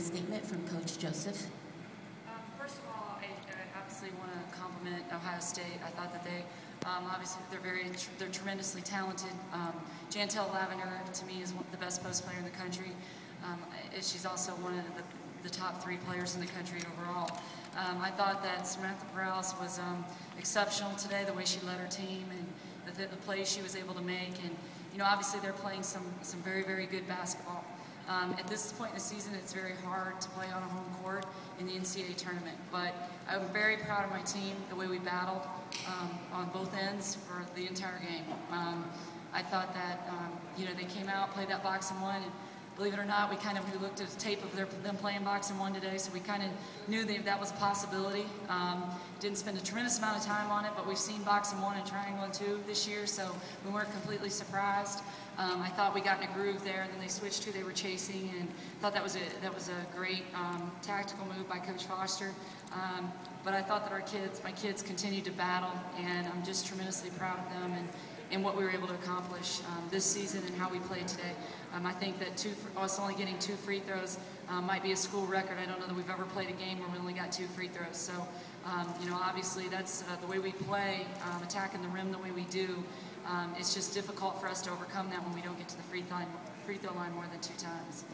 statement from Coach Joseph. Um, first of all, I, I obviously want to compliment Ohio State. I thought that they, um, obviously, they're very, they're tremendously talented. Um, Jantel Lavender, to me, is one, the best post player in the country. Um, she's also one of the, the, top three players in the country overall. Um, I thought that Samantha Prahalis was um, exceptional today, the way she led her team and the, the plays she was able to make. And you know, obviously, they're playing some some very, very good basketball. Um, at this point in the season, it's very hard to play on a home court in the NCAA tournament, but I'm very proud of my team, the way we battled um, on both ends for the entire game. Um, I thought that, um, you know, they came out, played that box and one, and believe it or not, we kind of we looked at the tape of their, them playing box and one today, so we kind of knew that that was a possibility. Um, didn't spend a tremendous amount of time on it, but we've seen box and one and triangle and two this year, so we weren't completely surprised. Um, I thought we got in a groove there, and then they switched to they were chasing, and thought that was a that was a great um, tactical move by Coach Foster. Um, but I thought that our kids, my kids, continued to battle, and I'm just tremendously proud of them and, and what we were able to accomplish um, this season and how we played today. Um, I think that two, us only getting two free throws um, might be a school record. I don't know that we've ever played a game where we only got two free throws. So, you know, obviously that's uh, the way we play, attacking the rim the way we do. Um, it's just difficult for us to overcome that when we don't get to the free, free throw line more than two times.